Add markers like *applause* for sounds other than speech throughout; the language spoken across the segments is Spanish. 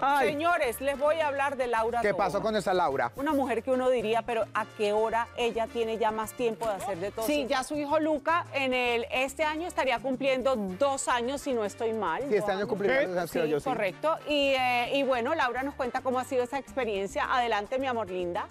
Ay. Señores, les voy a hablar de Laura ¿Qué pasó con esa Laura? Una mujer que uno diría, pero ¿a qué hora ella tiene ya más tiempo de hacer de todo? Sí, ya su hijo Luca en el este año estaría cumpliendo dos años, si no estoy mal. Sí, este año cumpliría dos años, creo Sí, yo, sí. correcto. Y, eh, y bueno, Laura nos cuenta cómo ha sido esa experiencia. Adelante, mi amor linda.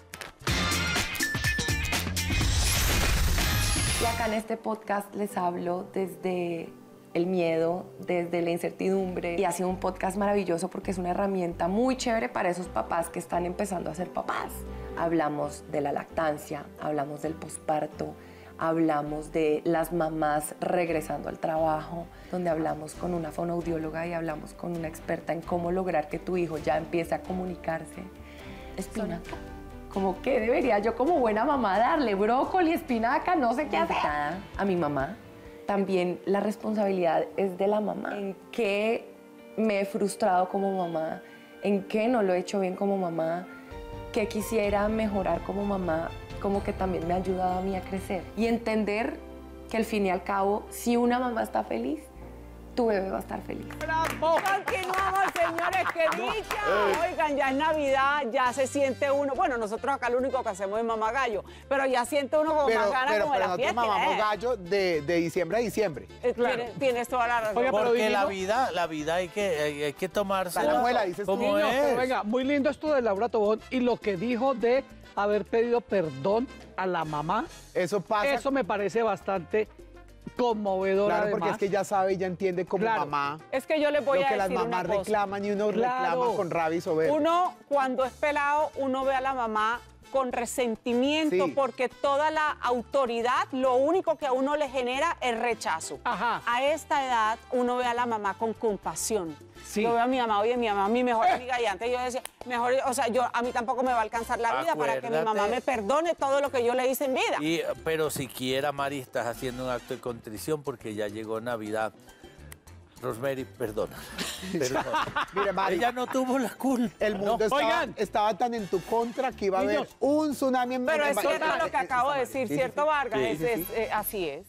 Y acá en este podcast les hablo desde el miedo, desde la incertidumbre. Y ha sido un podcast maravilloso porque es una herramienta muy chévere para esos papás que están empezando a ser papás. Hablamos de la lactancia, hablamos del posparto, hablamos de las mamás regresando al trabajo, donde hablamos con una fonoaudióloga y hablamos con una experta en cómo lograr que tu hijo ya empiece a comunicarse. Espinaca. Como que debería yo como buena mamá darle brócoli, espinaca, no sé qué hacer. A mi mamá. También la responsabilidad es de la mamá. ¿En qué me he frustrado como mamá? ¿En qué no lo he hecho bien como mamá? ¿Qué quisiera mejorar como mamá? Como que también me ha ayudado a mí a crecer. Y entender que al fin y al cabo, si una mamá está feliz, tu bebé va a estar feliz. Continuamos, señores, qué dicha. Oigan, ya es Navidad, ya se siente uno. Bueno, nosotros acá lo único que hacemos es mamá gallo, pero ya siente uno como Pero, más ganas pero, como de pero la nosotros fiesta. mamamos ¿eh? gallo de, de diciembre a diciembre. Eh, tienes, tienes toda la razón. Oiga, pero Porque divino. la vida, la vida hay que, hay, hay que tomarse La muela, dices Niño, es. pero venga, muy lindo esto de Laura Tobón y lo que dijo de haber pedido perdón a la mamá. Eso pasa. Eso me parece bastante conmovedor claro, además. porque es que ya sabe, ya entiende como Claro. mamá Es que yo les voy lo a que las decir mamás una cosa. reclaman y uno Claro. reclama con rabia y soberbia. Uno, cuando es pelado, uno ve a la mamá con resentimiento Sí. porque toda la autoridad lo único que a uno le genera es rechazo. Ajá. A esta edad uno ve a la mamá con compasión. Sí. Yo veo a mi mamá, oye, mi mamá mi mejor amiga y antes yo decía, mejor, o sea, yo a mí tampoco me va a alcanzar la vida para que mi mamá me perdone todo lo que yo le hice en vida. Y, pero siquiera, Mari, estás haciendo un acto de contrición porque ya llegó Navidad. Rosemary, perdona. *laughs* Perdona. Mire, Mari, Ella no tuvo la culpa. el mundo ¿no? estaba, Oigan. estaba tan en tu contra que iba a haber Niños. un tsunami en Pero es cierto lo que acabo de decir, ¿cierto. Vargas? Sí, Es- sí, es- sí. eh, así es.